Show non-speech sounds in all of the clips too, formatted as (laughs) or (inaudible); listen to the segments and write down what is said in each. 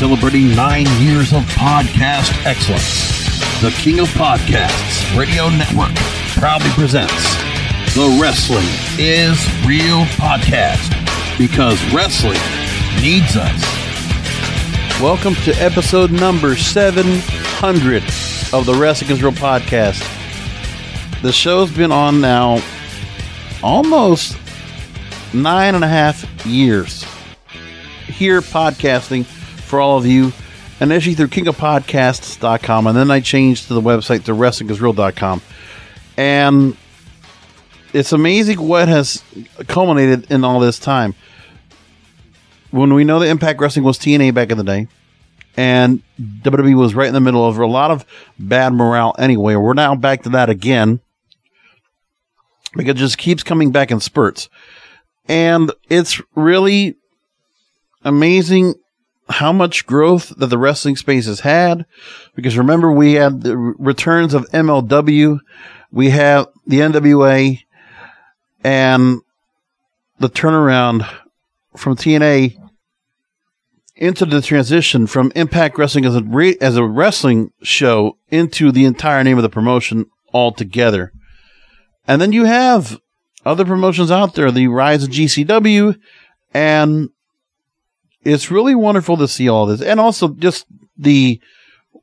celebrating nine years of podcast excellence. The King of Podcasts Radio Network proudly presents The Wrestling is Real Podcast because wrestling needs us. Welcome to episode number 700 of the Wrestling is Real podcast. The show's been on now almost nine and a half years here podcasting for all of you. Initially through kingofpodcasts.com and then I changed to the website to wrestlingisreal.com and it's amazing what has culminated in all this time. When we know that Impact Wrestling was TNA back in the day and WWE was right in the middle of a lot of bad morale anyway we're now back to that again because it just keeps coming back in spurts. And it's really amazing how much growth that the wrestling space has had. Because remember, we had the returns of MLW, we have the NWA, and the turnaround from TNA into the transition from Impact Wrestling as a re- as a wrestling show into the entire name of the promotion altogether. And then you have other promotions out there, the rise of GCW and it's really wonderful to see all this, and also just the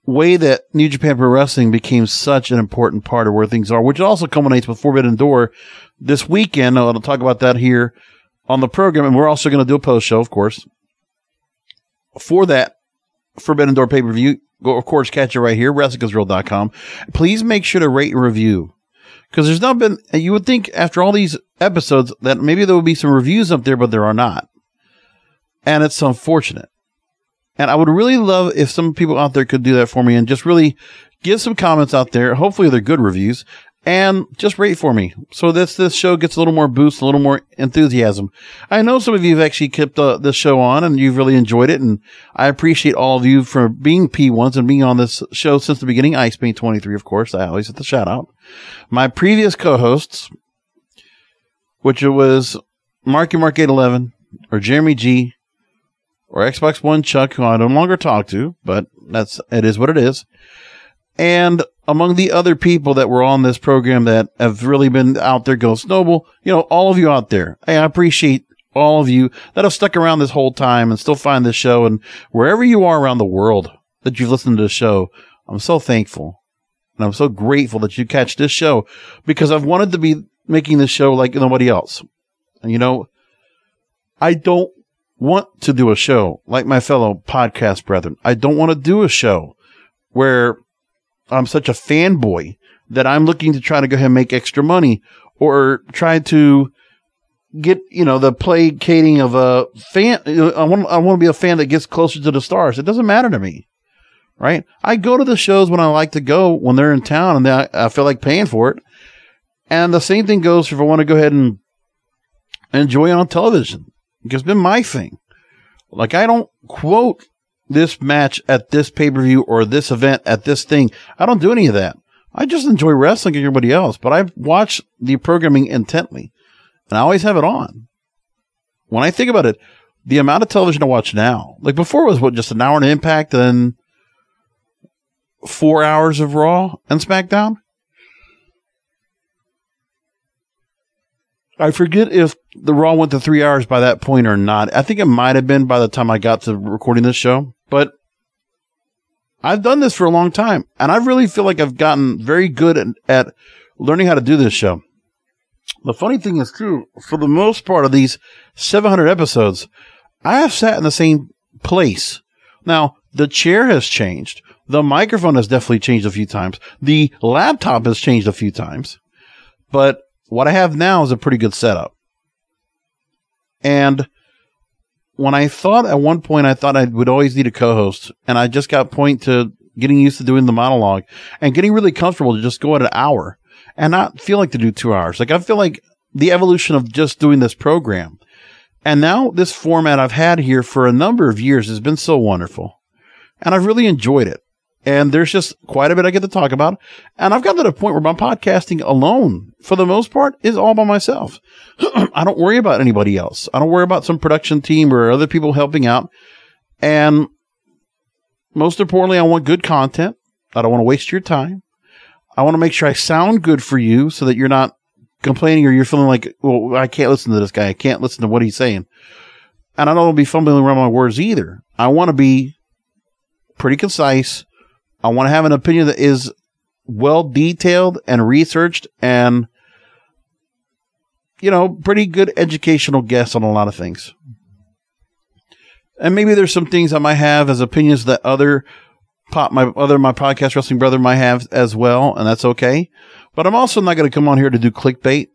way that New Japan Pro Wrestling became such an important part of where things are, which also culminates with Forbidden Door this weekend. I'll talk about that here on the program, and we're also going to do a post show, of course, for that Forbidden Door pay per view. Go, of course, catch it right here, WrestlingIsReal.com. Please make sure to rate and review because there's not been. You would think after all these episodes that maybe there would be some reviews up there, but there are not and it's unfortunate. And I would really love if some people out there could do that for me and just really give some comments out there. Hopefully they're good reviews and just rate for me. So this, this show gets a little more boost, a little more enthusiasm. I know some of you have actually kept uh, this show on and you've really enjoyed it. And I appreciate all of you for being P1s and being on this show since the beginning. Ice Paint 23, of course. I always hit the shout out. My previous co-hosts, which it was Marky Mark 811 or Jeremy G or Xbox One Chuck, who I no longer talk to, but that's it is what it is. And among the other people that were on this program that have really been out there Ghost Noble, you know, all of you out there, I appreciate all of you that have stuck around this whole time and still find this show. And wherever you are around the world that you've listened to the show, I'm so thankful. And I'm so grateful that you catch this show because I've wanted to be making this show like nobody else. And you know, I don't want to do a show like my fellow podcast brethren. I don't want to do a show where I'm such a fanboy that I'm looking to try to go ahead and make extra money or try to get, you know, the placating of a fan. I want, I want to be a fan that gets closer to the stars. It doesn't matter to me. Right. I go to the shows when I like to go when they're in town and I, I feel like paying for it. And the same thing goes if I want to go ahead and enjoy it on television. It's been my thing. Like I don't quote this match at this pay per view or this event at this thing. I don't do any of that. I just enjoy wrestling like everybody else, but I watch the programming intently and I always have it on. When I think about it, the amount of television I watch now, like before it was what, just an hour in impact and four hours of Raw and SmackDown? I forget if the Raw went to three hours by that point or not. I think it might have been by the time I got to recording this show, but I've done this for a long time and I really feel like I've gotten very good at, at learning how to do this show. The funny thing is too, for the most part of these 700 episodes, I have sat in the same place. Now, the chair has changed. The microphone has definitely changed a few times. The laptop has changed a few times, but what I have now is a pretty good setup. And when I thought at one point, I thought I would always need a co-host, and I just got point to getting used to doing the monologue and getting really comfortable to just go at an hour and not feel like to do two hours. Like I feel like the evolution of just doing this program. And now this format I've had here for a number of years has been so wonderful. And I've really enjoyed it and there's just quite a bit I get to talk about. And I've gotten to the point where my podcasting alone, for the most part, is all by myself. (clears throat) I don't worry about anybody else. I don't worry about some production team or other people helping out. And most importantly, I want good content. I don't want to waste your time. I want to make sure I sound good for you so that you're not complaining or you're feeling like, well, I can't listen to this guy. I can't listen to what he's saying. And I don't want to be fumbling around my words either. I want to be pretty concise. I want to have an opinion that is well detailed and researched and, you know, pretty good educational guess on a lot of things. And maybe there's some things I might have as opinions that other pop my other my podcast wrestling brother might have as well, and that's okay. But I'm also not going to come on here to do clickbait.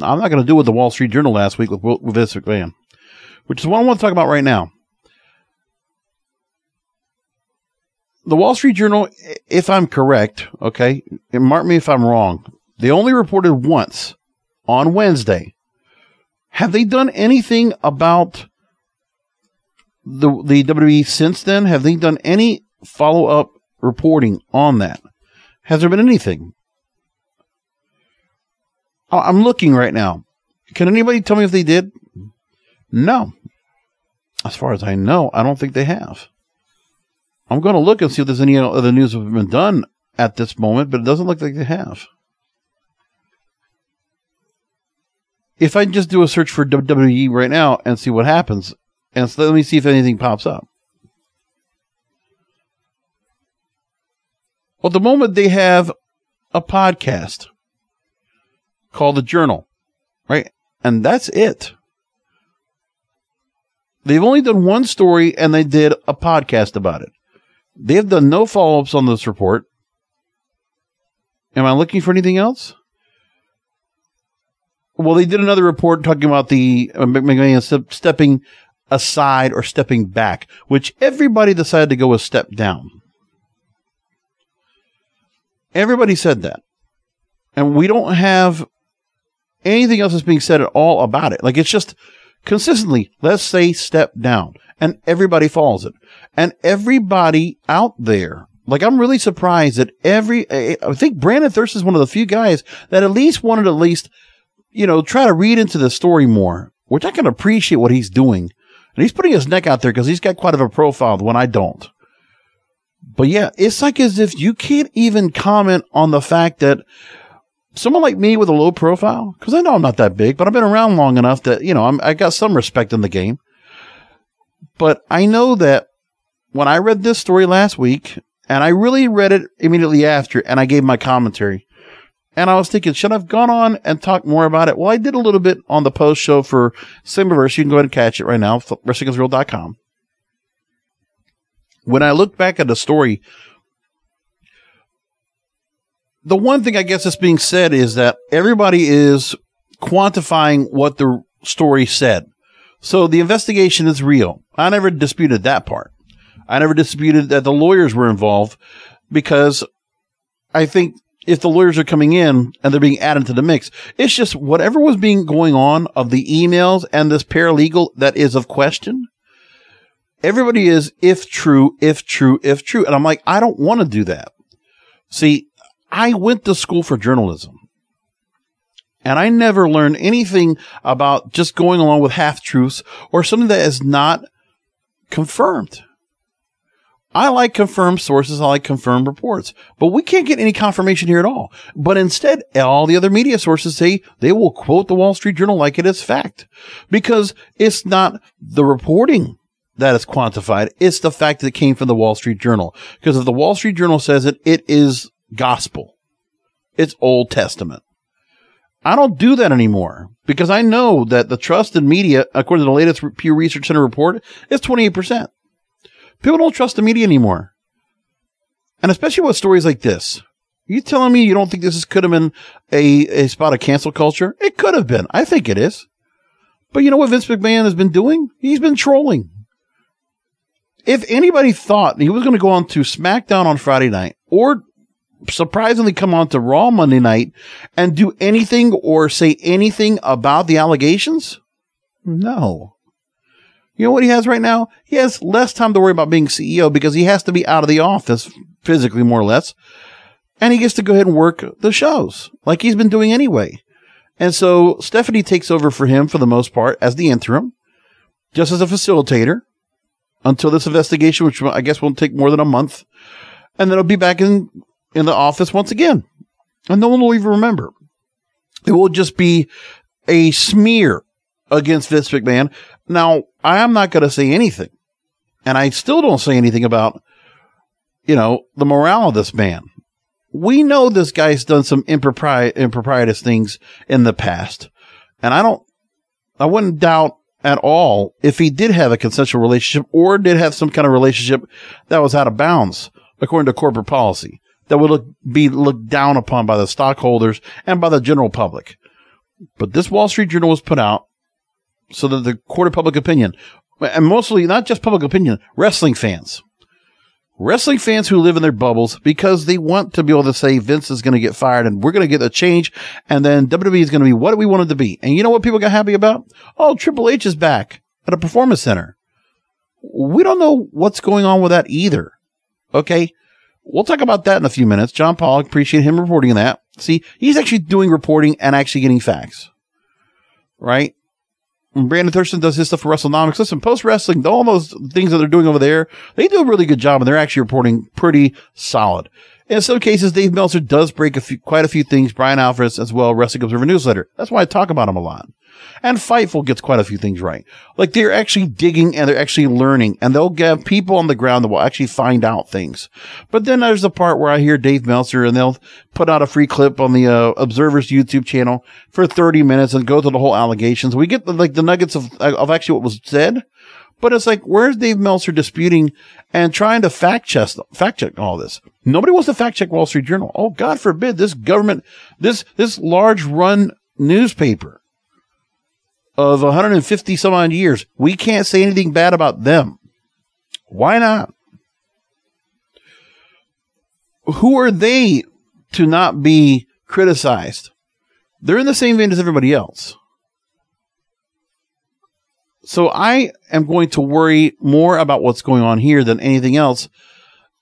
I'm not going to do what the Wall Street Journal last week with, with Vince which is what I want to talk about right now. The Wall Street Journal, if I'm correct, okay, mark me if I'm wrong, they only reported once on Wednesday. Have they done anything about the the WWE since then? Have they done any follow up reporting on that? Has there been anything? I'm looking right now. Can anybody tell me if they did? No. As far as I know, I don't think they have. I'm going to look and see if there's any other news that have been done at this moment, but it doesn't look like they have. If I just do a search for WWE right now and see what happens, and so let me see if anything pops up. Well, the moment they have a podcast called The Journal, right? And that's it. They've only done one story and they did a podcast about it. They have done no follow ups on this report. Am I looking for anything else? Well, they did another report talking about the uh, McMahon stepping aside or stepping back, which everybody decided to go a step down. Everybody said that. And we don't have anything else that's being said at all about it. Like it's just consistently, let's say step down. And everybody follows it. And everybody out there, like I'm really surprised that every, I think Brandon Thurst is one of the few guys that at least wanted to at least, you know, try to read into the story more, which I can appreciate what he's doing. And he's putting his neck out there because he's got quite of a profile when I don't. But yeah, it's like as if you can't even comment on the fact that someone like me with a low profile, because I know I'm not that big, but I've been around long enough that, you know, I'm, I got some respect in the game. But I know that when I read this story last week, and I really read it immediately after, and I gave my commentary, and I was thinking, should I have gone on and talked more about it? Well, I did a little bit on the post show for Slammiverse. You can go ahead and catch it right now, WrestlingIsReal.com. When I look back at the story, the one thing I guess that's being said is that everybody is quantifying what the story said. So the investigation is real. I never disputed that part. I never disputed that the lawyers were involved because I think if the lawyers are coming in and they're being added to the mix, it's just whatever was being going on of the emails and this paralegal that is of question. Everybody is if true, if true, if true. And I'm like, I don't want to do that. See, I went to school for journalism and I never learned anything about just going along with half truths or something that is not confirmed. I like confirmed sources. I like confirmed reports, but we can't get any confirmation here at all. But instead, all the other media sources say they will quote the Wall Street Journal like it is fact because it's not the reporting that is quantified. It's the fact that it came from the Wall Street Journal. Because if the Wall Street Journal says it, it is gospel. It's Old Testament. I don't do that anymore because I know that the trust in media, according to the latest Pew Research Center report, is 28%. People don't trust the media anymore. And especially with stories like this. You telling me you don't think this is, could have been a, a spot of cancel culture? It could have been. I think it is. But you know what Vince McMahon has been doing? He's been trolling. If anybody thought he was going to go on to SmackDown on Friday night or surprisingly come on to Raw Monday night and do anything or say anything about the allegations? No. You know what he has right now? He has less time to worry about being CEO because he has to be out of the office physically, more or less. And he gets to go ahead and work the shows like he's been doing anyway. And so Stephanie takes over for him for the most part as the interim, just as a facilitator. until this investigation, which I guess won't take more than a month, and then it'll be back in in the office once again, and no one will even remember. It will just be a smear against Vince McMahon. Now, I am not going to say anything, and I still don't say anything about, you know, the morale of this man. We know this guy's done some impropri- improprietous things in the past, and I don't, I wouldn't doubt at all if he did have a consensual relationship or did have some kind of relationship that was out of bounds according to corporate policy that would look, be looked down upon by the stockholders and by the general public. But this Wall Street Journal was put out so that the court of public opinion, and mostly not just public opinion, wrestling fans, wrestling fans who live in their bubbles because they want to be able to say Vince is going to get fired and we're going to get a change. And then WWE is going to be what we wanted to be. And you know what people got happy about? Oh, Triple H is back at a performance center. We don't know what's going on with that either. Okay. We'll talk about that in a few minutes. John Pollock, appreciate him reporting that. See, he's actually doing reporting and actually getting facts. Right? When Brandon Thurston does his stuff for WrestleNomics. Listen, post wrestling, all those things that they're doing over there, they do a really good job and they're actually reporting pretty solid. In some cases, Dave Meltzer does break a few, quite a few things. Bryan Alvarez as well, Wrestling Observer Newsletter. That's why I talk about him a lot. And Fightful gets quite a few things right. Like they're actually digging and they're actually learning and they'll get people on the ground that will actually find out things. But then there's the part where I hear Dave Meltzer and they'll put out a free clip on the uh, Observer's YouTube channel for 30 minutes and go through the whole allegations. We get the, like the nuggets of, of actually what was said. But it's like, where's Dave Meltzer disputing and trying to fact check, fact check all this? Nobody wants to fact check Wall Street Journal. Oh, God forbid this government, this, this large run newspaper of 150 some odd years. We can't say anything bad about them. Why not? Who are they to not be criticized? They're in the same vein as everybody else. So I am going to worry more about what's going on here than anything else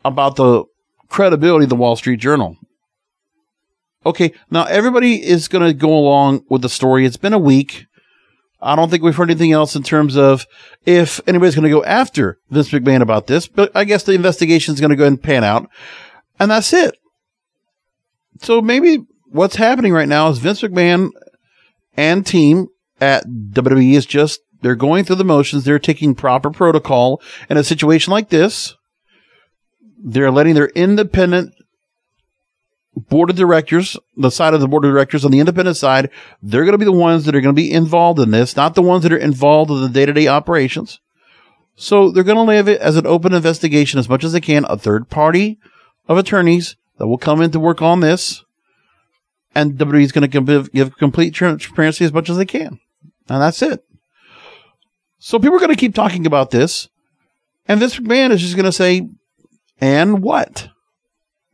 about the credibility of the Wall Street Journal. Okay, now everybody is going to go along with the story. It's been a week. I don't think we've heard anything else in terms of if anybody's going to go after Vince McMahon about this, but I guess the investigation is going to go and pan out. And that's it. So maybe what's happening right now is Vince McMahon and team at WWE is just, they're going through the motions. They're taking proper protocol in a situation like this. They're letting their independent board of directors, the side of the board of directors on the independent side, they're going to be the ones that are going to be involved in this, not the ones that are involved in the day to day operations. So they're going to leave it as an open investigation as much as they can, a third party of attorneys that will come in to work on this. And WWE is going to give, complete transparency as much as they can. And that's it. So people are going to keep talking about this. And Vince McMahon is just going to say, and what?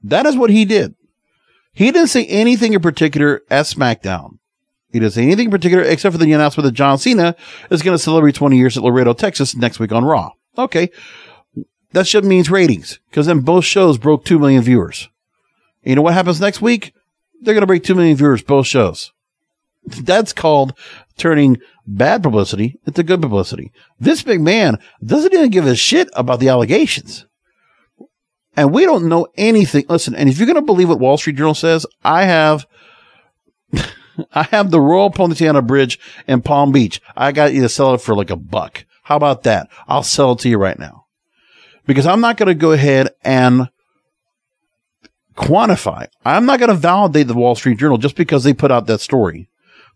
That is what he did. He didn't say anything in particular at SmackDown. He didn't say anything in particular except for the announcement that John Cena is going to celebrate 20 years at Laredo, Texas next week on Raw. Okay. That should means ratings because then both shows broke 2 million viewers. You know what happens next week? They're going to break 2 million viewers, both shows. That's called turning bad publicity into good publicity. This big man doesn't even give a shit about the allegations. And we don't know anything. Listen, and if you're going to believe what Wall Street Journal says, I have, (laughs) I have the Royal Pontchartrain Bridge in Palm Beach. I got you to sell it for like a buck. How about that? I'll sell it to you right now because I'm not going to go ahead and quantify. I'm not going to validate the Wall Street Journal just because they put out that story.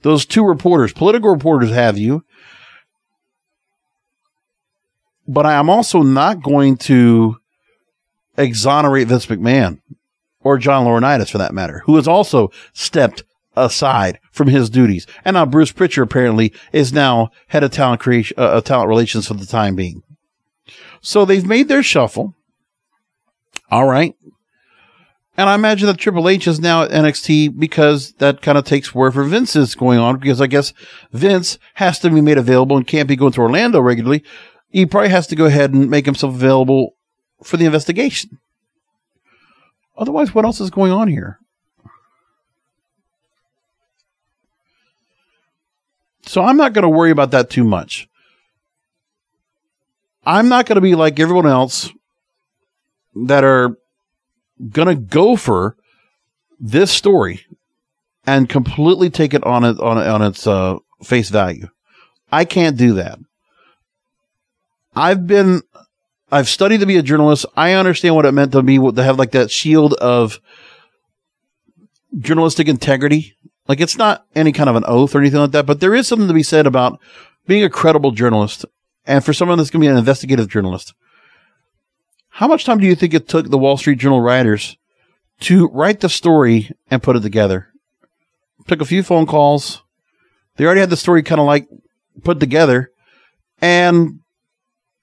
Those two reporters, political reporters have you. But I am also not going to exonerate Vince McMahon or John Laurinaitis for that matter, who has also stepped aside from his duties. And now Bruce Prichard apparently is now head of talent creation, uh, talent relations for the time being. So they've made their shuffle. All right. And I imagine that Triple H is now at NXT because that kind of takes wherever Vince is going on because I guess Vince has to be made available and can't be going to Orlando regularly. He probably has to go ahead and make himself available for the investigation. Otherwise, what else is going on here? So I'm not going to worry about that too much. I'm not going to be like everyone else that are going to go for this story and completely take it on it on, on its uh, face value. I can't do that. I've been, I've studied to be a journalist. I understand what it meant to be to have like that shield of journalistic integrity. Like it's not any kind of an oath or anything like that, but there is something to be said about being a credible journalist and for someone that's going to be an investigative journalist. How much time do you think it took the Wall Street Journal writers to write the story and put it together? took a few phone calls. They already had the story kind of like put together. And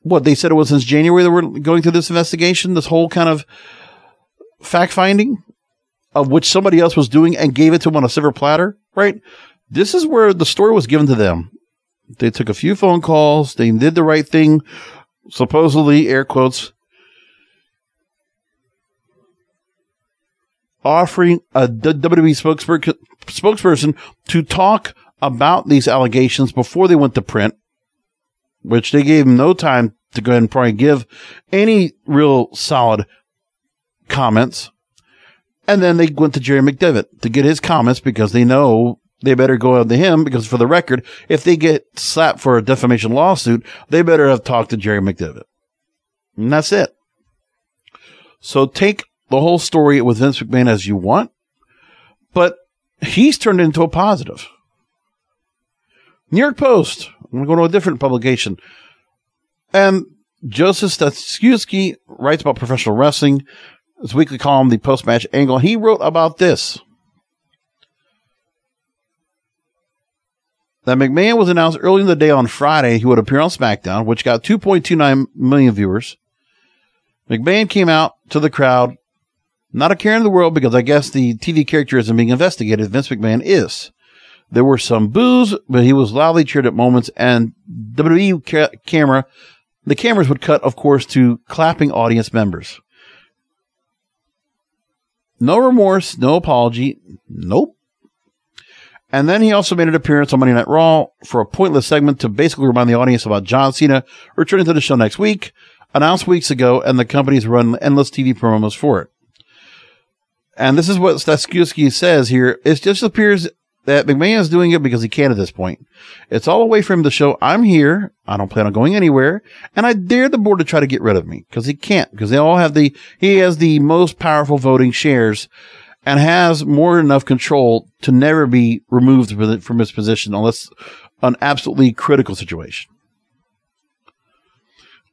what they said it was since January that we're going through this investigation, this whole kind of fact finding of which somebody else was doing and gave it to them on a silver platter, right? This is where the story was given to them. They took a few phone calls. They did the right thing, supposedly, air quotes, offering a WWE spokesperson, spokesperson to talk about these allegations before they went to print, which they gave him no time to go ahead and probably give any real solid comments. And then they went to Jerry McDevitt to get his comments because they know they better go out to him because for the record, if they get slapped for a defamation lawsuit, they better have talked to Jerry McDevitt. And that's it. So take the whole story with Vince McMahon as you want, but he's turned into a positive. New York Post. I'm going to go to a different publication. And Joseph Staszewski writes about professional wrestling. His weekly column, The Post Match Angle. He wrote about this. That McMahon was announced early in the day on Friday he would appear on SmackDown, which got 2.29 million viewers. McMahon came out to the crowd not a care in the world because I guess the TV character isn't being investigated. Vince McMahon is. There were some boos, but he was loudly cheered at moments, and WWE ca- camera, the cameras would cut, of course, to clapping audience members. No remorse, no apology, nope. And then he also made an appearance on Monday Night Raw for a pointless segment to basically remind the audience about John Cena returning to the show next week, announced weeks ago, and the company's run endless TV promos for it. And this is what Staszewski says here. It just appears that McMahon is doing it because he can at this point. It's all a way for him to show I'm here. I don't plan on going anywhere. And I dare the board to try to get rid of me because he can't because they all have the, he has the most powerful voting shares and has more than enough control to never be removed from his position unless an absolutely critical situation.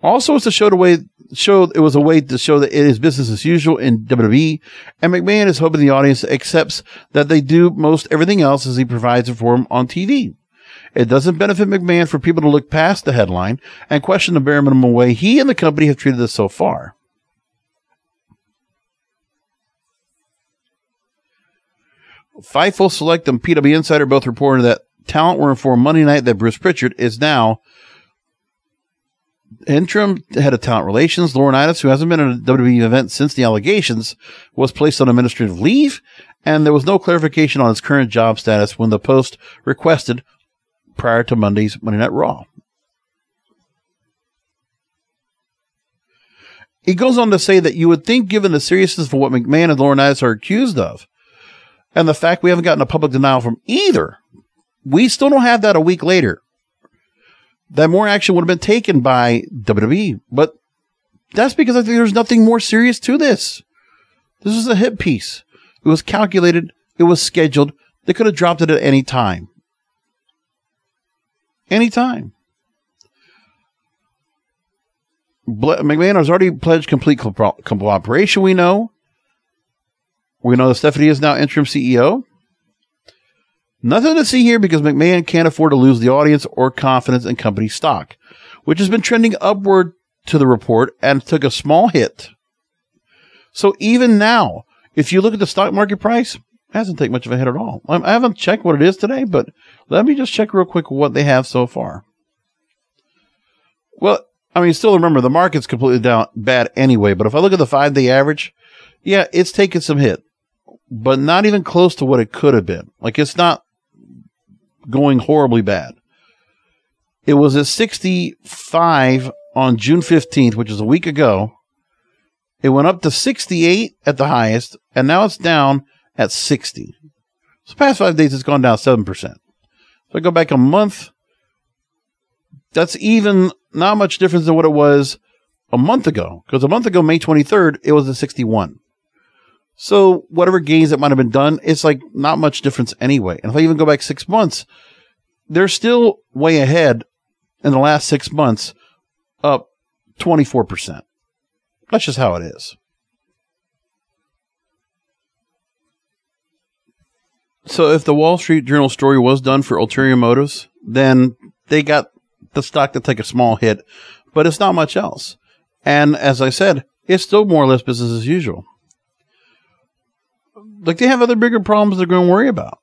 Also, it's to show the way show it was a way to show that it is business as usual in WWE, and McMahon is hoping the audience accepts that they do most everything else as he provides it for on TV. It doesn't benefit McMahon for people to look past the headline and question the bare minimum way he and the company have treated us so far. Fightful Select and PW Insider both reported that talent were informed Monday night that Bruce Prichard is now interim head of talent relations, Laurinaitis, who hasn't been at a WWE event since the allegations, was placed on administrative leave, and there was no clarification on his current job status when the post requested prior to Monday's Monday Night Raw. He goes on to say that you would think, given the seriousness of what McMahon and Laurinaitis are accused of, and the fact we haven't gotten a public denial from either, we still don't have that a week later that more action would have been taken by WWE. But that's because I think there's nothing more serious to this. This is a hit piece. It was calculated. It was scheduled. They could have dropped it at any time. Any time. McMahon has already pledged complete co- cooperation, we know. We know that Stephanie is now interim CEO. Nothing to see here because McMahon can't afford to lose the audience or confidence in company stock, which has been trending upward to the report and took a small hit. So even now, if you look at the stock market price, hasn't taken much of a hit at all. Um, I haven't checked what it is today, but let me just check real quick what they have so far. Well, I mean, still remember the market's completely down bad anyway, but if I look at the five day average, yeah, it's taken some hit, but not even close to what it could have been. Like it's not going horribly bad. It was at 65 on June 15th, which is a week ago. It went up to 68 at the highest, and now it's down at 60. So past five days, it's gone down 7%. So I go back a month. That's even not much difference than what it was a month ago. Because a month ago, May 23rd, it was at 61. So whatever gains that might have been done, it's like not much difference anyway. And if I even go back six months, they're still way ahead in the last six months, up 24%. That's just how it is. So if the Wall Street Journal story was done for ulterior motives, then they got the stock to take a small hit, but it's not much else. And as I said, it's still more or less business as usual. Like they have other bigger problems they're going to worry about.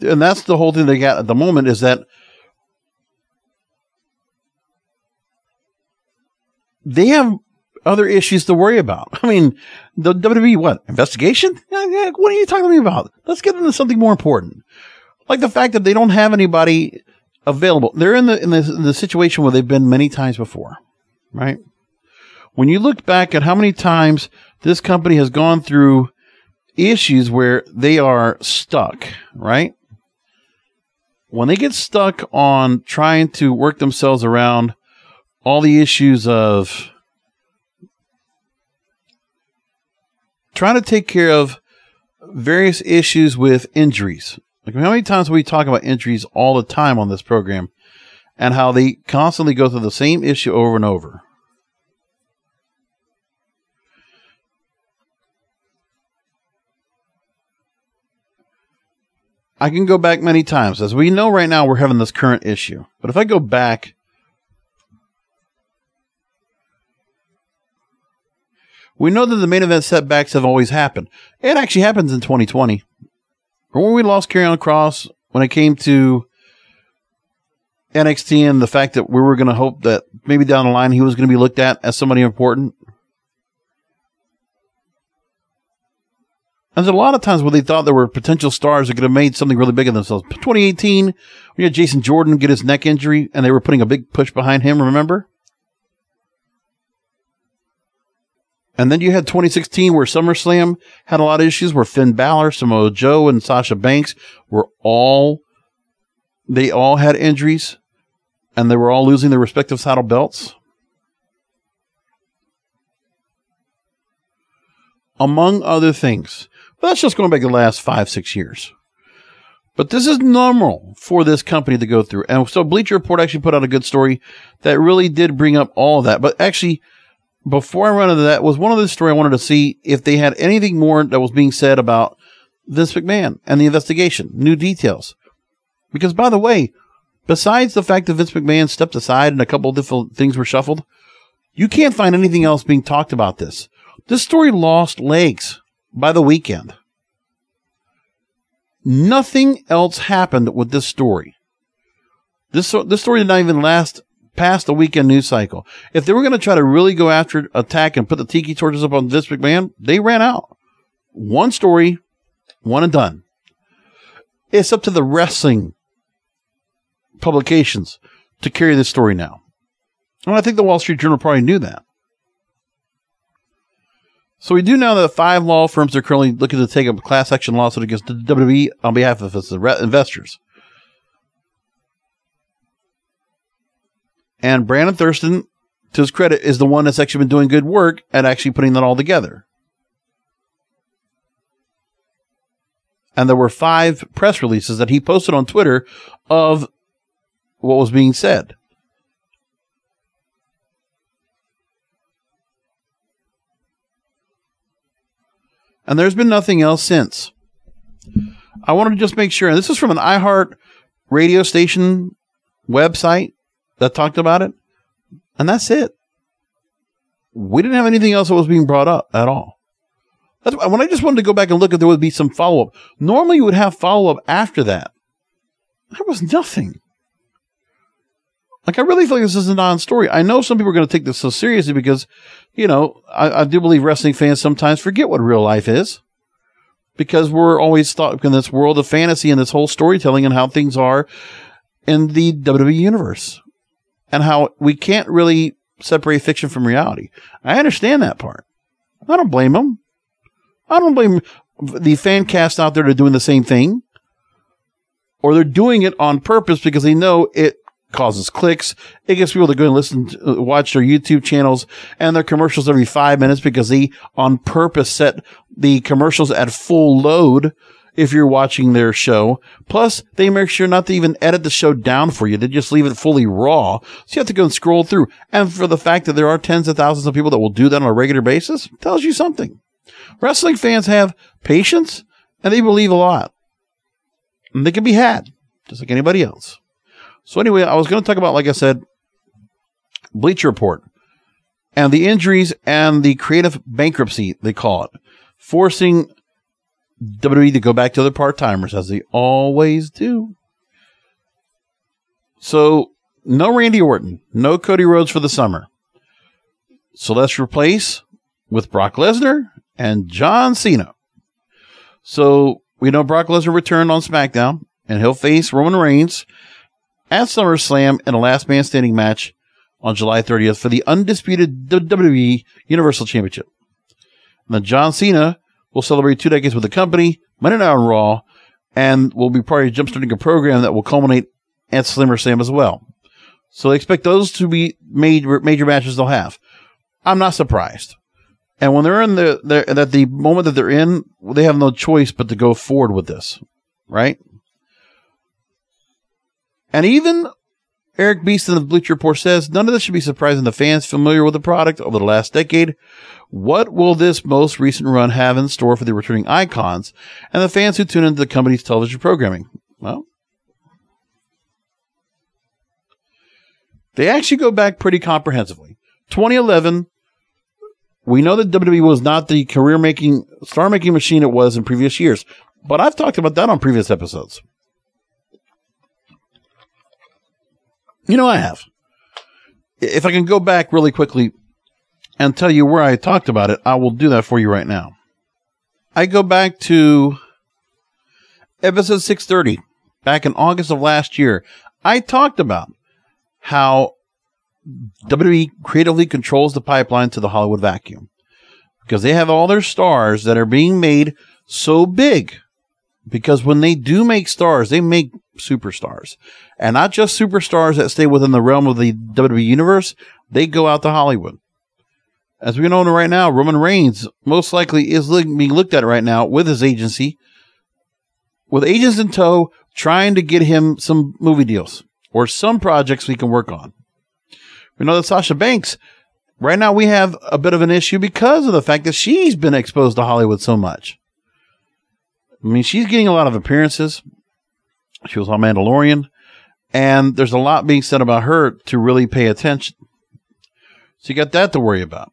And that's the whole thing they got at the moment is that they have other issues to worry about. (laughs) I mean, the WWE, what? Investigation? What are you talking to me about? Let's get into something more important. Like the fact that they don't have anybody available. They're in the, in the, in the situation where they've been many times before, right? When you look back at how many times this company has gone through issues where they are stuck, right? When they get stuck on trying to work themselves around all the issues of trying to take care of various issues with injuries. Like how many times we talk about injuries all the time on this program and how they constantly go through the same issue over and over. I can go back many times. As we know right now, we're having this current issue. But if I go back, we know that the main event setbacks have always happened. It actually happens in 2020. Remember when we lost Karrion Kross, when it came to NXT and the fact that we were going to hope that maybe down the line he was going to be looked at as somebody important? And there's a lot of times where they thought there were potential stars that could have made something really big of themselves. 2018, we had Jason Jordan get his neck injury, and they were putting a big push behind him, remember? And then you had 2016 where SummerSlam had a lot of issues where Finn Balor, Samoa Joe, and Sasha Banks were all, they all had injuries and they were all losing their respective title belts. Among other things. But that's just going back the last five, six years. But this is normal for this company to go through. And so Bleacher Report actually put out a good story that really did bring up all of that. But actually, before I run into that, was one of the story I wanted to see if they had anything more that was being said about Vince McMahon and the investigation, new details. Because by the way, besides the fact that Vince McMahon stepped aside and a couple of different things were shuffled, you can't find anything else being talked about this. This story lost legs by the weekend. Nothing else happened with this story. This this story did not even last past the weekend news cycle. If they were going to try to really go after attack and put the tiki torches up on Vince McMahon, they ran out. One story, one and done. It's up to the wrestling publications to carry this story now. And I think the Wall Street Journal probably knew that. So we do know that five law firms are currently looking to take a class action lawsuit against the WWE on behalf of its investors. And Brandon Thurston, to his credit, is the one that's actually been doing good work at actually putting that all together. And there were five press releases that he posted on Twitter of what was being said. And there's been nothing else since. I wanted to just make sure, and this is from an iHeart radio station website that talked about it, and that's it. We didn't have anything else that was being brought up at all. That's when I just wanted to go back and look if there would be some follow up. Normally, you would have follow up after that. There was nothing. Like, I really feel like this is a non story. I know some people are going to take this so seriously because you know, I, I do believe wrestling fans sometimes forget what real life is because we're always stuck in this world of fantasy and this whole storytelling and how things are in the WWE universe and how we can't really separate fiction from reality. I understand that part. I don't blame them. I don't blame the fan cast out there that are doing the same thing. Or they're doing it on purpose because they know it causes clicks. It gets people to go and listen, to, uh, watch their YouTube channels and their commercials every five minutes because they on purpose set the commercials at full load if you're watching their show. Plus, they make sure not to even edit the show down for you. They just leave it fully raw. So you have to go and scroll through. And for the fact that there are tens of thousands of people that will do that on a regular basis tells you something. Wrestling fans have patience and they believe a lot. And they can be had, just like anybody else. So anyway, I was going to talk about, like I said, Bleacher Report and the injuries and the creative bankruptcy, they call it, forcing WWE to go back to their part timers as they always do. So, no Randy Orton, no Cody Rhodes for the summer. So let's replace with Brock Lesnar and John Cena. So we know Brock Lesnar returned on SmackDown and he'll face Roman Reigns at SummerSlam in a last man standing match on July 30th for the undisputed WWE Universal Championship. And then John Cena will celebrate two decades with the company, Monday Night on Raw, and will be part of jumpstarting a program that will culminate at SummerSlam as well. So they expect those to be major major matches they'll have. I'm not surprised. And when they're in the they're, at the moment that they're in, they have no choice but to go forward with this, right? And even Erik Beaston of Bleacher Report says none of this should be surprising to fans familiar with the product over the last decade. What will this most recent run have in store for the returning icons and the fans who tune into the company's television programming? Well, they actually go back pretty comprehensively. 2011, we know that WWE was not the career making, star making machine it was in previous years, but I've talked about that on previous episodes. You know, I have. If I can go back really quickly and tell you where I talked about it, I will do that for you right now. I go back to episode 630, back in August of last year. I talked about how WWE creatively controls the pipeline to the Hollywood vacuum because they have all their stars that are being made so big. Because when they do make stars, they make superstars and not just superstars that stay within the realm of the WWE universe. They go out to Hollywood. As we know right now, Roman Reigns most likely is being looked at right now with his agency, with agents in tow, trying to get him some movie deals or some projects we can work on. We know that Sasha Banks, right now we have a bit of an issue because of the fact that she's been exposed to Hollywood so much. I mean, she's getting a lot of appearances. She was on Mandalorian, and there's a lot being said about her to really pay attention. So you got that to worry about.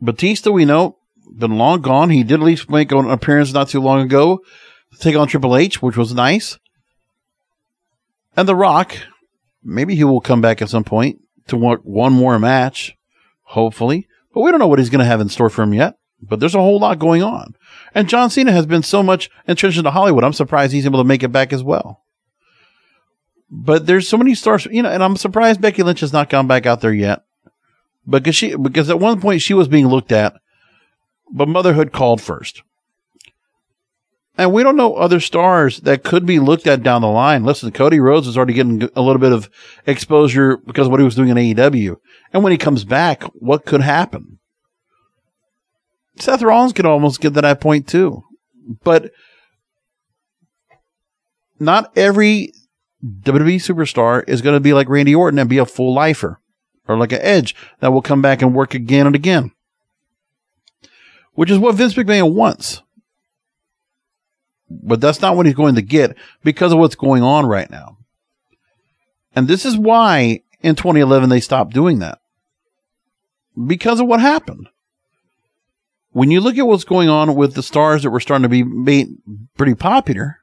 Batista, we know, been long gone. He did at least make an appearance not too long ago to take on Triple H, which was nice. And The Rock, maybe he will come back at some point to want one more match, hopefully. But we don't know what he's going to have in store for him yet. But there's a whole lot going on. And John Cena has been so much entrenched into Hollywood. I'm surprised he's able to make it back as well. But there's so many stars, you know, and I'm surprised Becky Lynch has not gone back out there yet. Because she, because at one point she was being looked at, but motherhood called first. And we don't know other stars that could be looked at down the line. Listen, Cody Rhodes is already getting a little bit of exposure because of what he was doing in AEW. And when he comes back, what could happen? Seth Rollins could almost get to that point too. But not every WWE superstar is going to be like Randy Orton and be a full lifer or like an Edge that will come back and work again and again, which is what Vince McMahon wants. But that's not what he's going to get because of what's going on right now. And this is why in 2011 they stopped doing that because of what happened when you look at what's going on with the stars that were starting to be made pretty popular,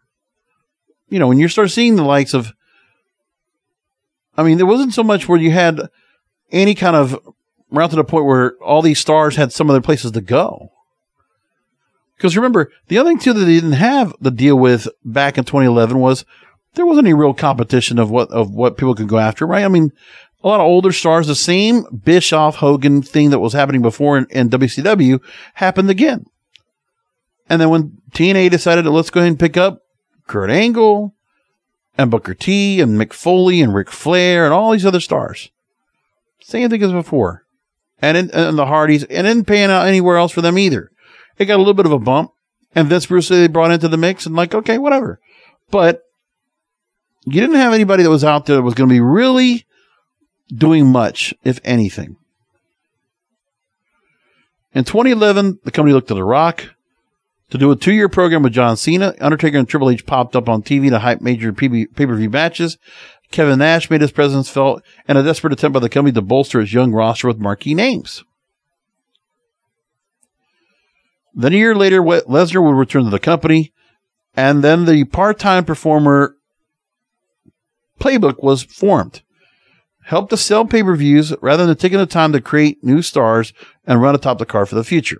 you know, when you start seeing the likes of, I mean, there wasn't so much where you had any kind of around to the point where all these stars had some other places to go. Because remember, the other thing too that they didn't have to deal with back in 2011 was there wasn't any real competition of what of what people could go after, right? I mean, a lot of older stars, the same Bischoff Hogan thing that was happening before in, in WCW happened again. And then when TNA decided to let's go ahead and pick up Kurt Angle and Booker T and Mick Foley and Ric Flair and all these other stars. Same thing as before. And, in, and the Hardys, and didn't pan out anywhere else for them either. It got a little bit of a bump. And Vince Bruce they brought into the mix and like, okay, whatever. But you didn't have anybody that was out there that was going to be really doing much, if anything. In 2011, the company looked to The Rock to do a two year program with John Cena. Undertaker and Triple H popped up on TV to hype major pay per view matches. Kevin Nash made his presence felt in a desperate attempt by the company to bolster its young roster with marquee names. Then a year later, Lesnar would return to the company, and then the part time performer playbook was formed. Help to sell pay per views rather than taking the time to create new stars and run atop the card for the future.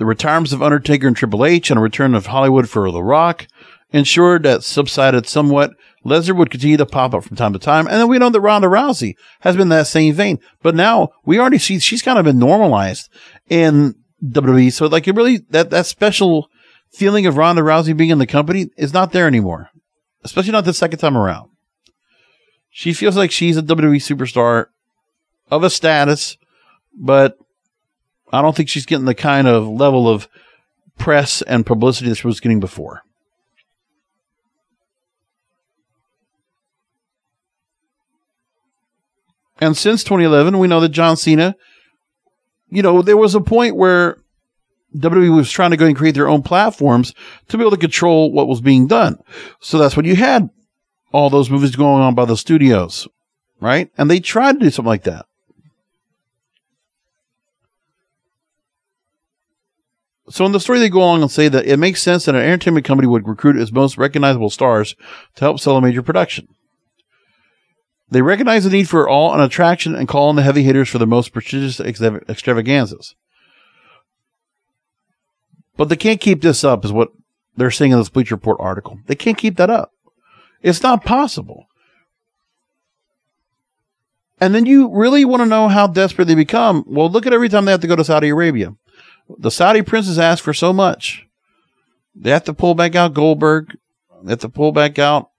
The retirements of Undertaker and Triple H and a return of Hollywood for The Rock ensured that subsided somewhat. Lesnar would continue to pop up from time to time. And then we know that Ronda Rousey has been that same vein. But now we already see she's kind of been normalized in WWE. So like it really, that, that special feeling of Ronda Rousey being in the company is not there anymore especially not the second time around. She feels like she's a WWE superstar of a status, but I don't think she's getting the kind of level of press and publicity that she was getting before. And since 2011, we know that John Cena, you know, there was a point where WWE was trying to go and create their own platforms to be able to control what was being done. So that's when you had all those movies going on by the studios, right? And they tried to do something like that. So in the story, they go along and say that it makes sense that an entertainment company would recruit its most recognizable stars to help sell a major production. They recognize the need for all an attraction and call on the heavy hitters for the most prestigious extravaganzas. But they can't keep this up, is what they're saying in this Bleacher Report article. They can't keep that up. It's not possible. And then you really want to know how desperate they become. Well, look at every time they have to go to Saudi Arabia. The Saudi princes ask for so much. They have to pull back out Goldberg. They have to pull back out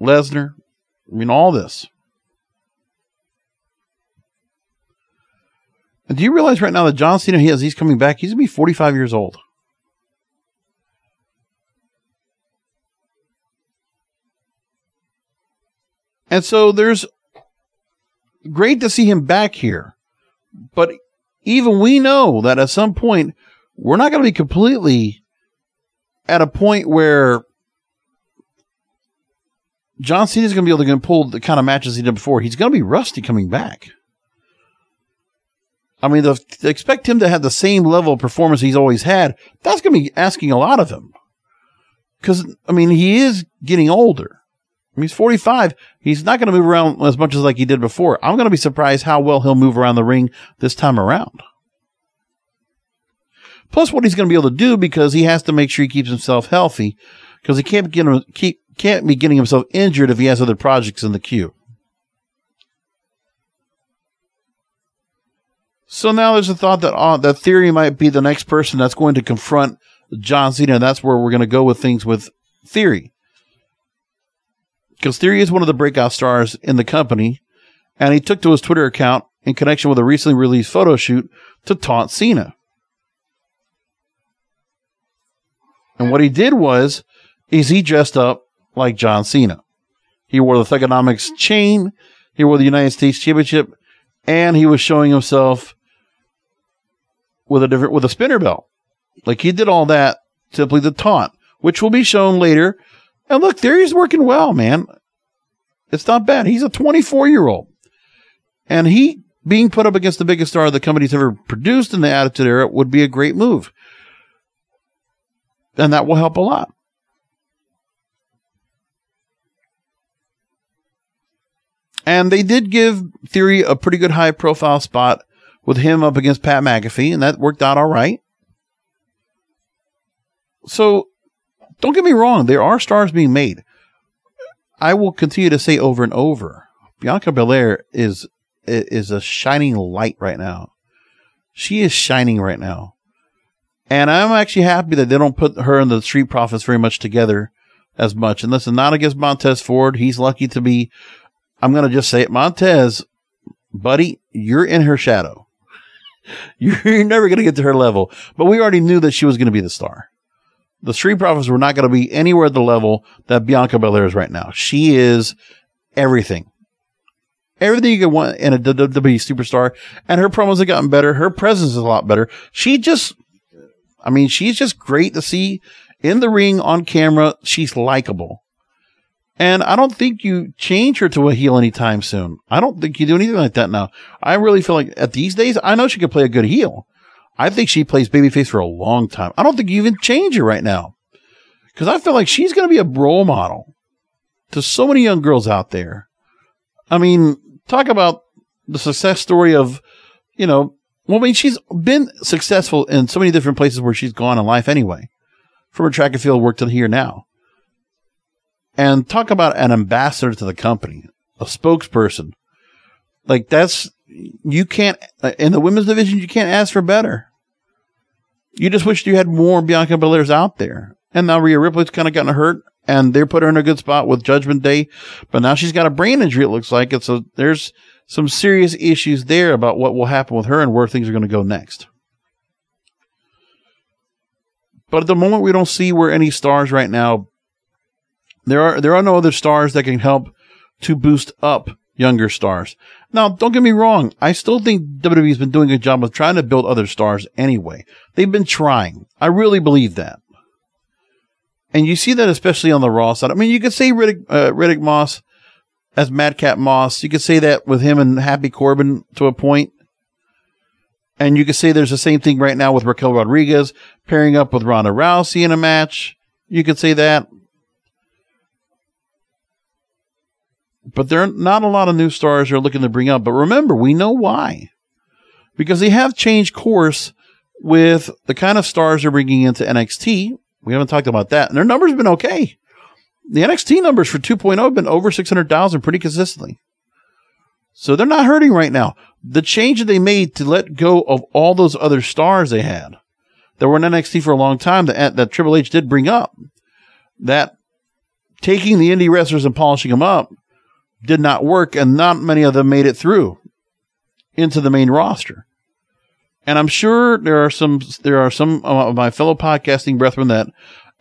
Lesnar. I mean, all this. And do you realize right now that John Cena, he has, he's coming back. He's going to be 45 years old. And so there's great to see him back here. But even we know that at some point, we're not going to be completely at a point where John Cena is going to be able to pull the kind of matches he did before. He's going to be rusty coming back. I mean, the, to expect him to have the same level of performance he's always had, that's going to be asking a lot of him. Because, I mean, he is getting older. He's 45. He's not going to move around as much as like he did before. I'm going to be surprised how well he'll move around the ring this time around. Plus, what he's going to be able to do because he has to make sure he keeps himself healthy because he can't get keep can't be getting himself injured if he has other projects in the queue. So now there's a thought that uh, that Theory might be the next person that's going to confront John Cena, and that's where we're going to go with things with Theory because Theory is one of the breakout stars in the company, and he took to his Twitter account in connection with a recently released photo shoot to taunt Cena. And what he did was, is he dressed up like John Cena. He wore the Thuganomics chain, he wore the United States Championship, and he was showing himself with a different with a spinner belt. Like he did all that simply to taunt, which will be shown later and look, there Theory's working well, man. It's not bad. He's a 24 year old. And he being put up against the biggest star the company's ever produced in the Attitude Era would be a great move. And that will help a lot. And they did give Theory a pretty good high profile spot with him up against Pat McAfee, and that worked out all right. So don't get me wrong, there are stars being made. I will continue to say over and over Bianca Belair is is a shining light right now. She is shining right now. And I'm actually happy that they don't put her and the Street Profits very much together as much. And listen, not against Montez Ford. He's lucky to be, I'm going to just say it, Montez, buddy, you're in her shadow. (laughs) You're never going to get to her level. But we already knew that she was going to be the star. The Street Profits were not going to be anywhere at the level that Bianca Belair is right now. She is everything. Everything you could want in a WWE superstar. And her promos have gotten better. Her presence is a lot better. She just, I mean, she's just great to see in the ring on camera. She's likable. And I don't think you change her to a heel anytime soon. I don't think you do anything like that now. I really feel like at these days, I know she could play a good heel. I think she plays babyface for a long time. I don't think you even change her right now. Cause I feel like she's going to be a role model to so many young girls out there. I mean, talk about the success story of, you know, well, I mean, she's been successful in so many different places where she's gone in life anyway, from her track and field work to here now. And talk about an ambassador to the company, a spokesperson. Like that's, you can't, uh, in the women's division, you can't ask for better. You just wish you had more Bianca Belairs out there. And now Rhea Ripley's kind of gotten hurt and they're put her in a good spot with Judgment Day, but now she's got a brain injury. It looks like it's a, there's some serious issues there about what will happen with her and where things are going to go next. But at the moment, we don't see where any stars right now. There are there are no other stars that can help to boost up younger stars. Now, don't get me wrong. I still think WWE's been doing a good job of trying to build other stars anyway. They've been trying. I really believe that. And you see that especially on the Raw side. I mean, you could say Riddick, uh, Riddick Moss as Madcap Moss. You could say that with him and Happy Corbin to a point. And you could say there's the same thing right now with Raquel Rodriguez pairing up with Ronda Rousey in a match. You could say that. But there are not a lot of new stars they're looking to bring up. But remember, we know why. Because they have changed course with the kind of stars they're bringing into NXT we haven't talked about that. And their numbers have been okay. The NXT numbers for 2.0 have been over 600,000 pretty consistently. So they're not hurting right now. The change that they made to let go of all those other stars they had that were in NXT for a long time that, that Triple H did bring up, that taking the indie wrestlers and polishing them up did not work, and not many of them made it through into the main roster. And I'm sure there are some there are some of my fellow podcasting brethren that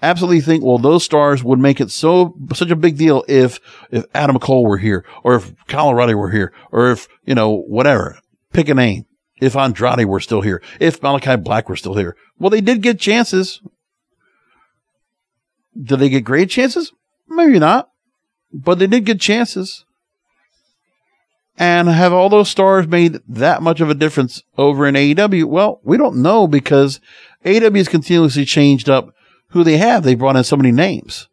absolutely think, well, those stars would make it so such a big deal if if Adam Cole were here, or if Colorado were here, or if you know whatever. Pick a name. If Andrade were still here, if Malachi Black were still here, well, they did get chances. Did they get great chances? Maybe not, but they did get chances. And have all those stars made that much of a difference over in AEW? Well, we don't know because AEW has continuously changed up who they have. They brought in so many names.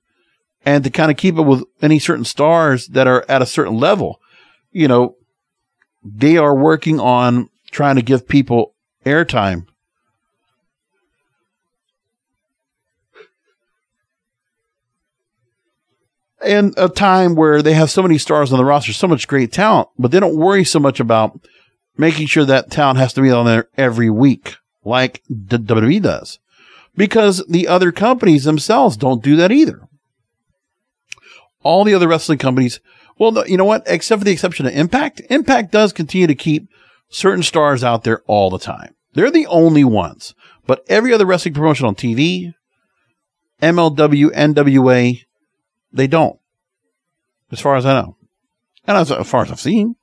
And to kind of keep it with any certain stars that are at a certain level, you know, they are working on trying to give people airtime in a time where they have so many stars on the roster, so much great talent, but they don't worry so much about making sure that talent has to be on there every week like WWE does. Because the other companies themselves don't do that either. All the other wrestling companies, well, you know what? Except for the exception of Impact, Impact does continue to keep certain stars out there all the time. They're the only ones. But every other wrestling promotion on TV, MLW, NWA, they don't, as far as I know, and as, as far as I've seen.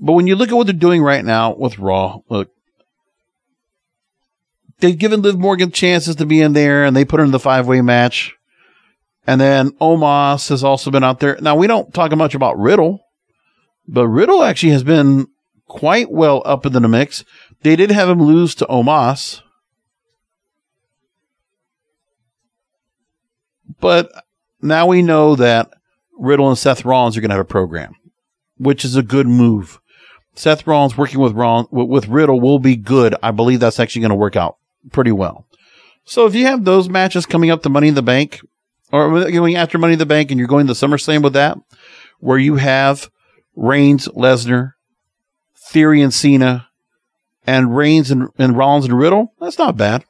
But when you look at what they're doing right now with Raw, look, they've given Liv Morgan chances to be in there, and they put her in the five way match. And then Omos has also been out there. Now we don't talk much about Riddle, but Riddle actually has been quite well up in the mix. They did have him lose to Omos, But now we know that Riddle and Seth Rollins are going to have a program, which is a good move. Seth Rollins working with Rollins, with Riddle will be good. I believe that's actually going to work out pretty well. So if you have those matches coming up to Money in the Bank, or going after Money in the Bank, and you're going to SummerSlam with that, where you have Reigns, Lesnar, Theory, and Cena, and Reigns and, and Rollins and Riddle. That's not bad.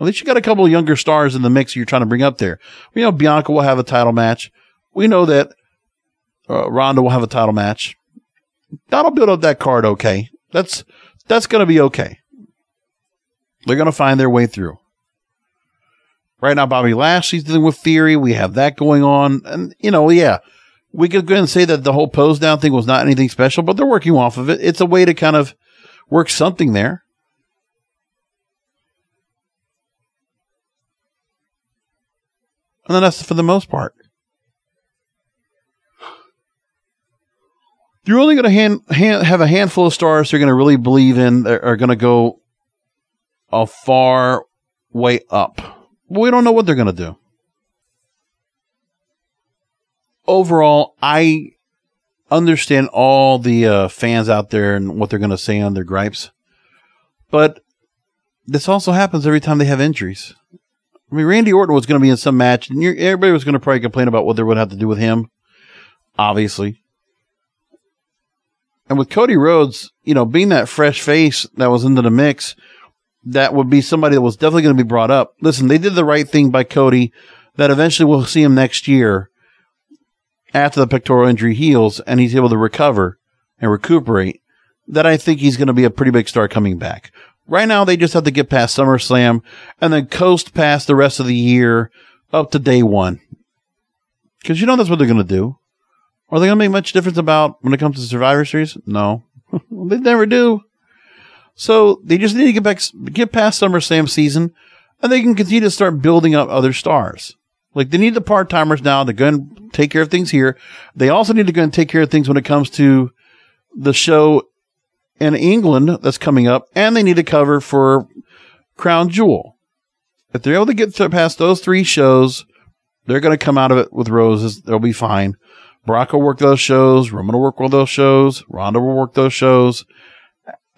At least you got a couple of younger stars in the mix you're trying to bring up there. We know Bianca will have a title match. We know that uh, Ronda will have a title match. That'll build up that card okay. That's that's going to be okay. They're going to find their way through. Right now, Bobby Lashley's dealing with Theory. We have that going on. And, you know, yeah, we could go ahead and say that the whole pose down thing was not anything special, but they're working off of it. It's a way to kind of work something there. And then that's for the most part. You're only going to hand, hand, have a handful of stars you're going to really believe in, are going to go a far way up. We don't know what they're going to do. Overall, I understand all the uh, fans out there and what they're going to say on their gripes, but this also happens every time they have injuries. I mean, Randy Orton was going to be in some match, and everybody was going to probably complain about what they would have to do with him, obviously. And with Cody Rhodes, you know, being that fresh face that was into the mix, that would be somebody that was definitely going to be brought up. Listen, they did the right thing by Cody that eventually we'll see him next year after the pectoral injury heals and he's able to recover and recuperate. That I think he's going to be a pretty big star coming back. Right now, they just have to get past SummerSlam and then coast past the rest of the year up to day one. Because you know that's what they're going to do. Are they going to make much difference about when it comes to Survivor Series? No. (laughs) they never do. So they just need to get back, get past SummerSlam season, and they can continue to start building up other stars. Like they need the part timers now to go and take care of things here. They also need to go and take care of things when it comes to the show in England that's coming up, and they need to cover for Crown Jewel. If they're able to get past those three shows, they're going to come out of it with roses. They'll be fine. Brock will work those shows. Roman will work those shows. Ronda will work those shows.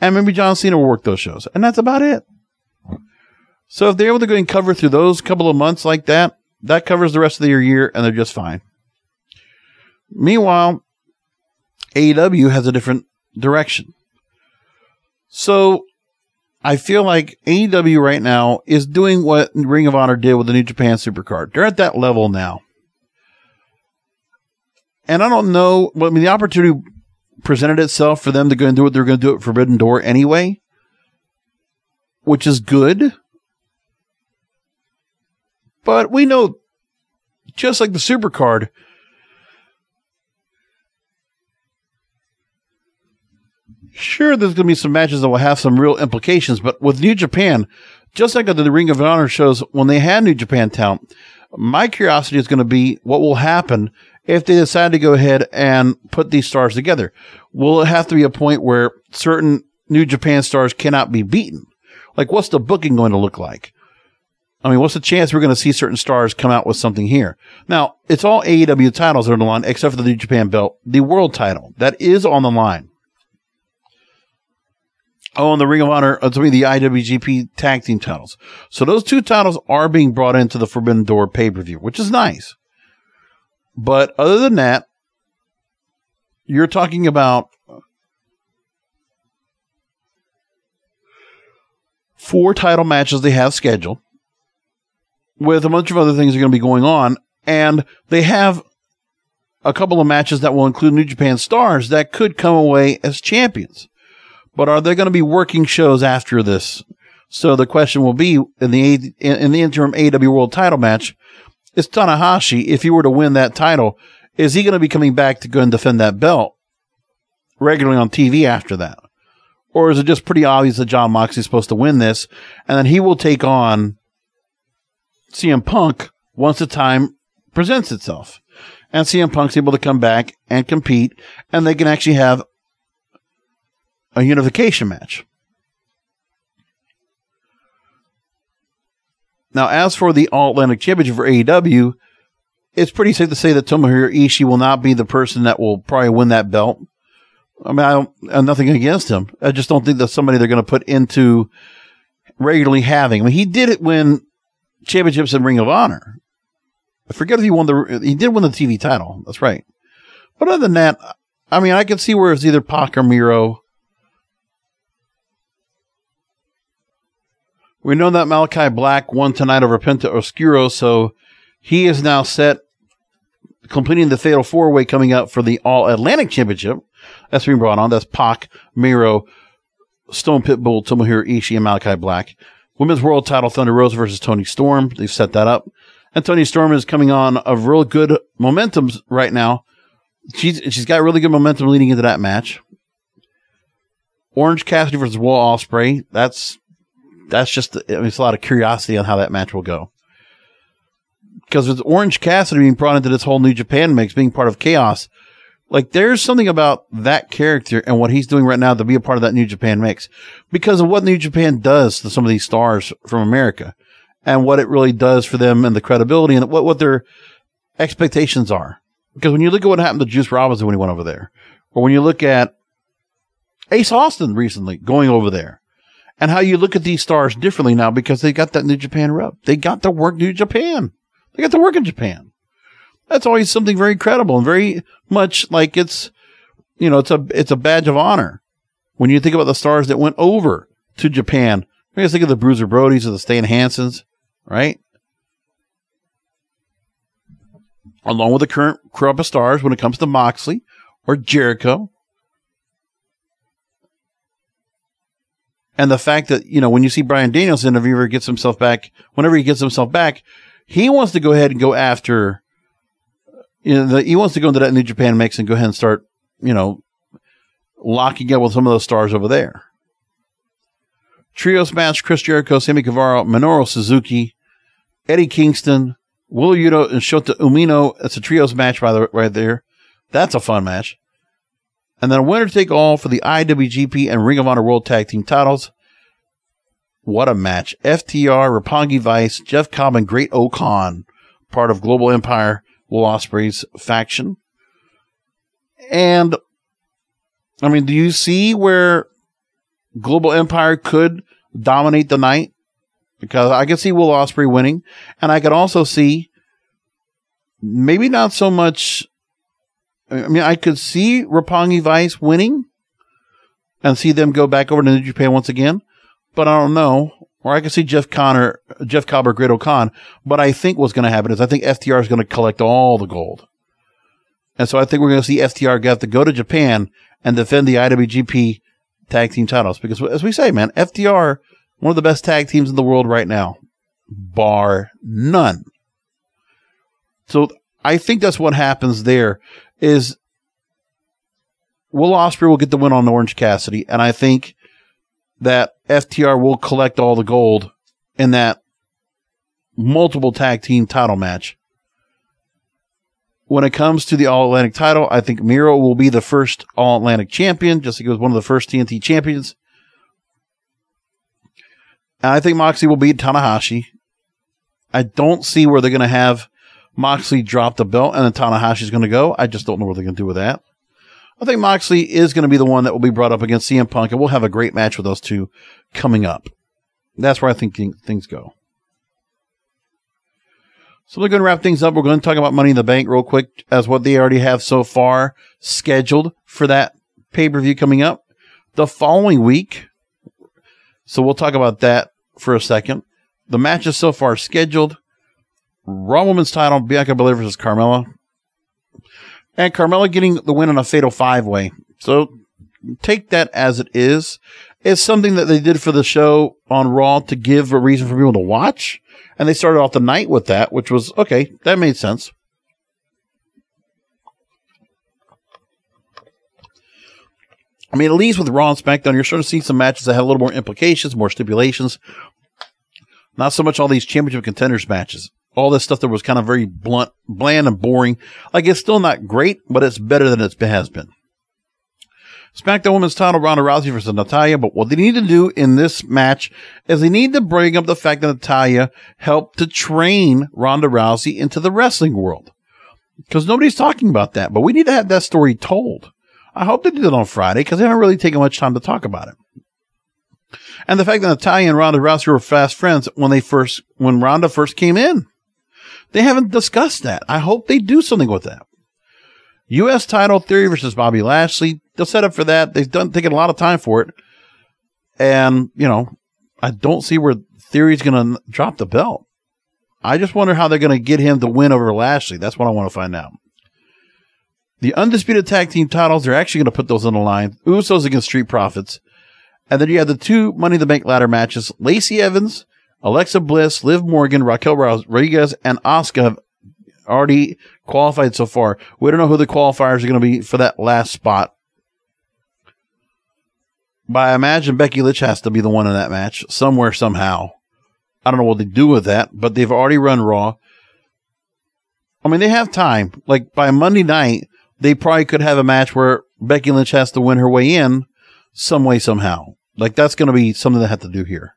And maybe John Cena will work those shows. And that's about it. So if they're able to go and cover through those couple of months like that, that covers the rest of their year and they're just fine. Meanwhile, AEW has a different direction. So I feel like AEW right now is doing what Ring of Honor did with the New Japan Supercard. They're at that level now. And I don't know, I mean, the opportunity presented itself for them to go and do what they're going to do at Forbidden Door anyway, which is good. But we know, just like the Supercard, sure, there's going to be some matches that will have some real implications, but with New Japan, just like the Ring of Honor shows when they had New Japan talent, my curiosity is going to be what will happen if they decide to go ahead and put these stars together? Will it have to be a point where certain New Japan stars cannot be beaten? Like, what's the booking going to look like? I mean, what's the chance we're going to see certain stars come out with something here? Now, it's all AEW titles are on the line, except for the New Japan belt, the world title that is on the line. Oh, and the Ring of Honor, uh, to me, the IWGP tag team titles. So those two titles are being brought into the Forbidden Door pay per view, which is nice. But other than that, you're talking about four title matches they have scheduled with a bunch of other things that are going to be going on. And they have a couple of matches that will include New Japan stars that could come away as champions. But are there going to be working shows after this? So the question will be in the in the interim AW World Title match, is Tanahashi, if he were to win that title, is he going to be coming back to go and defend that belt regularly on TV after that? Or is it just pretty obvious that Jon Moxley is supposed to win this and then he will take on CM Punk once the time presents itself? And CM Punk's able to come back and compete and they can actually have a unification match. Now, as for the All Atlantic Championship for AEW, it's pretty safe to say that Tomohiro Ishii will not be the person that will probably win that belt. I mean, I, have nothing against him. I just don't think that's somebody they're going to put into regularly having. I mean, he did it when championships in Ring of Honor. I forget if he won the, he did win the TV title. That's right. But other than that, I mean, I can see where it's either Pac or Miro. We know that Malachi Black won tonight over Penta Oscuro, so he is now set, completing the Fatal Four Way coming up for the All Atlantic Championship. That's being brought on. That's Pac, Miro, Stone Pitbull, Tomohiro Ishii, and Malachi Black. Women's World Title Thunder Rosa versus Toni Storm. They've set that up. And Toni Storm is coming on of real good momentum right now. She's she's got really good momentum leading into that match. Orange Cassidy versus Will Ospreay. That's that's just I mean, it's a lot of curiosity on how that match will go. Because with Orange Cassidy being brought into this whole New Japan mix, being part of Chaos, like there's something about that character and what he's doing right now to be a part of that New Japan mix because of what New Japan does to some of these stars from America and what it really does for them and the credibility and what, what their expectations are. Because when you look at what happened to Juice Robinson when he went over there, or when you look at Ace Austin recently going over there, and how you look at these stars differently now because they got that New Japan rub. They got to work New Japan. They got to work in Japan. That's always something very credible and very much like it's, you know, it's a it's a badge of honor when you think about the stars that went over to Japan. You guys think of the Bruiser Brodies or the Stan Hansens, right? Along with the current crop of stars when it comes to Moxley or Jericho And the fact that, you know, when you see Bryan Danielson, if he gets himself back, whenever he gets himself back, he wants to go ahead and go after, you know, the, he wants to go into that New Japan mix and go ahead and start, you know, locking up with some of those stars over there. Trios match Chris Jericho, Sammy Guevara, Minoru Suzuki, Eddie Kingston, Will Yuta, and Shota Umino. It's a trios match by the right there. That's a fun match. And then a winner take all for the IWGP and Ring of Honor World Tag Team titles. What a match. FTR, Roppongi Vice, Jeff Cobb, and Great-O-Khan, part of Global Empire, Will Ospreay's faction. And, I mean, do you see where Global Empire could dominate the night? Because I can see Will Ospreay winning, and I could also see maybe not so much I mean, I could see Roppongi Vice winning and see them go back over to New Japan once again, but I don't know. Or I could see Jeff Connor, Jeff Cobb or Great-O-Khan. But I think what's going to happen is I think FTR is going to collect all the gold. And so I think we're going to see FTR have to go to Japan and defend the IWGP tag team titles. Because as we say, man, FTR, one of the best tag teams in the world right now, bar none. So I think that's what happens there is Will Ospreay will get the win on Orange Cassidy, and I think that FTR will collect all the gold in that multiple tag team title match. When it comes to the All Atlantic title, I think Miro will be the first All Atlantic champion, just like he was one of the first TNT champions. And I think Moxie will beat Tanahashi. I don't see where they're going to have Moxley dropped the belt and then Tanahashi's going to go. I just don't know what they're going to do with that. I think Moxley is going to be the one that will be brought up against CM Punk, and we'll have a great match with those two coming up. That's where I think things go. So we're going to wrap things up. We're going to talk about Money in the Bank real quick as what they already have so far scheduled for that pay per view coming up the following week. So we'll talk about that for a second. The matches so far scheduled Raw Women's title, Bianca Belair versus Carmella. And Carmella getting the win in a fatal five way. So take that as it is. It's something that they did for the show on Raw to give a reason for people to watch. And they started off the night with that, which was okay. That made sense. I mean, at least with Raw and SmackDown, you're starting to see some matches that have a little more implications, more stipulations. Not so much all these championship contenders matches all this stuff that was kind of very blunt, bland, and boring. Like it's still not great, but it's better than it has been. SmackDown Women's title, Ronda Rousey versus Natalya. But what they need to do in this match is they need to bring up the fact that Natalya helped to train Ronda Rousey into the wrestling world. Because nobody's talking about that, but we need to have that story told. I hope they do it on Friday because they haven't really taken much time to talk about it. And the fact that Natalya and Ronda Rousey were fast friends when they first, when Ronda first came in. They haven't discussed that. I hope they do something with that. U.S. title Theory versus Bobby Lashley. They'll set up for that. They've done taken a lot of time for it, and you know, I don't see where Theory's going to drop the belt. I just wonder how they're going to get him to win over Lashley. That's what I want to find out. The undisputed tag team titles, they're actually going to put those on the line. Usos against Street Profits. And then you have the two Money in the Bank ladder matches. Lacey Evans, Alexa Bliss, Liv Morgan, Raquel Rodriguez, and Asuka have already qualified so far. We don't know who the qualifiers are going to be for that last spot. But I imagine Becky Lynch has to be the one in that match somewhere, somehow. I don't know what they do with that, but they've already run Raw. I mean, they have time. Like by Monday night, they probably could have a match where Becky Lynch has to win her way in some way, somehow. Like that's going to be something they have to do here.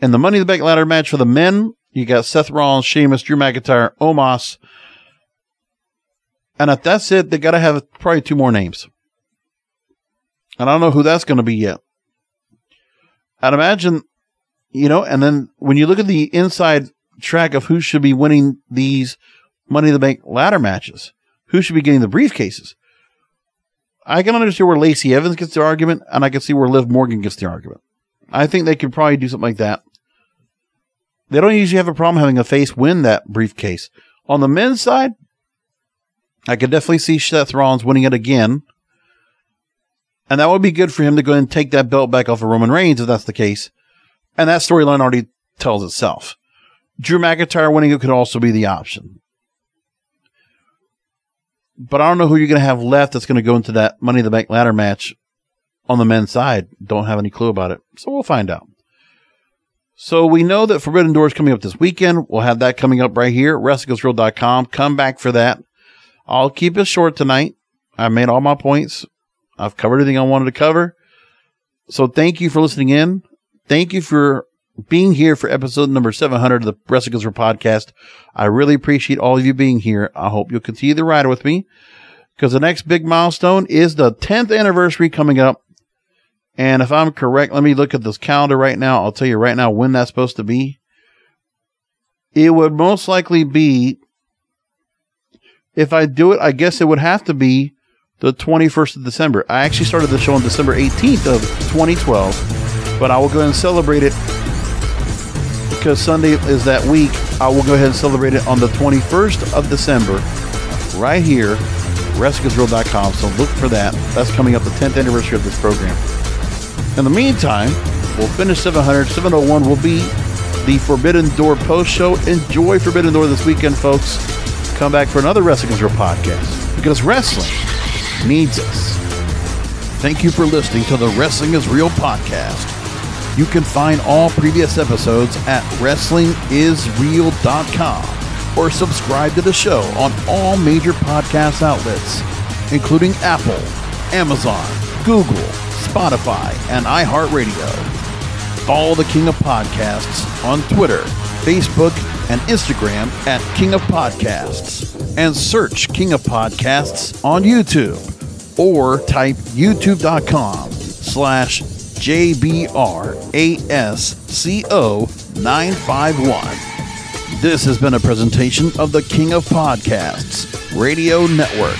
And the Money in the Bank ladder match for the men, you got Seth Rollins, Sheamus, Drew McIntyre, Omos. And if that's it, they got to have probably two more names. And I don't know who that's going to be yet. I'd imagine, you know, and then when you look at the inside track of who should be winning these Money in the Bank ladder matches, who should be getting the briefcases, I can understand where Lacey Evans gets the argument, and I can see where Liv Morgan gets the argument. I think they could probably do something like that. They don't usually have a problem having a face win that briefcase. On the men's side, I could definitely see Seth Rollins winning it again. And that would be good for him to go and take that belt back off of Roman Reigns if that's the case. And that storyline already tells itself. Drew McIntyre winning it could also be the option but I don't know who you're going to have left that's going to go into that Money in the Bank ladder match on the men's side. Don't have any clue about it. So we'll find out. So we know that Forbidden Door is coming up this weekend. We'll have that coming up right here, WrestlingIsReal.com. Come back for that. I'll keep it short tonight. I made all my points. I've covered everything I wanted to cover. So thank you for listening in. Thank you for being here for episode number 700 of the Wrestling Real podcast. I really appreciate all of you being here. I hope you'll continue the ride with me because the next big milestone is the 10th anniversary coming up. And if I'm correct, let me look at this calendar right now. I'll tell you right now when that's supposed to be. It would most likely be, if I do it, I guess it would have to be the 21st of December. I actually started the show on December 18th of 2012, but I will go ahead and celebrate it because Sunday is that week, I will go ahead and celebrate it on the 21st of December, right here, WrestlingIsReal.com. So look for that. That's coming up the 10th anniversary of this program. In the meantime, we'll finish 700. 701 will be the Forbidden Door post show. Enjoy Forbidden Door this weekend, folks. Come back for another Wrestling is Real podcast because wrestling needs us. Thank you for listening to the Wrestling is Real podcast. You can find all previous episodes at WrestlingIsReal.com or subscribe to the show on all major podcast outlets, including Apple, Amazon, Google, Spotify, and iHeartRadio. Follow the King of Podcasts on Twitter, Facebook, and Instagram at King of Podcasts, and search King of Podcasts on YouTube or type youtube.com slash JBRASCO951. This has been a presentation of the King of Podcasts Radio Network.